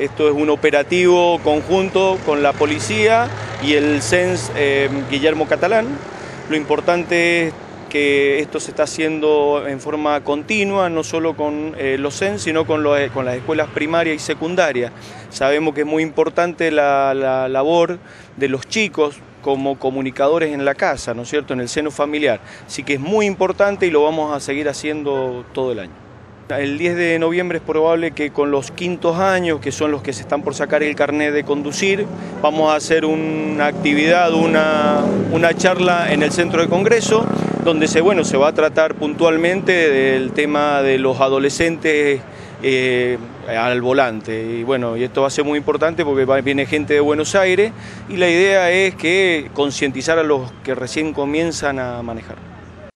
Esto es un operativo conjunto con la policía y el CENS eh, Guillermo Catalán. Lo importante es que esto se está haciendo en forma continua, no solo con eh, los CENS, sino con, las escuelas primarias y secundarias. Sabemos que es muy importante la, la labor de los chicos, como comunicadores en la casa, ¿no es cierto?, en el seno familiar. Así que es muy importante y lo vamos a seguir haciendo todo el año. El 10 de noviembre es probable que con los quintos años, que son los que se están por sacar el carnet de conducir, vamos a hacer una actividad, una, charla en el centro de congreso, donde se, bueno, se va a tratar puntualmente del tema de los adolescentes eh, al volante. Y bueno, y esto va a ser muy importante porque viene gente de Buenos Aires y la idea es que concientizar a los que recién comienzan a manejar.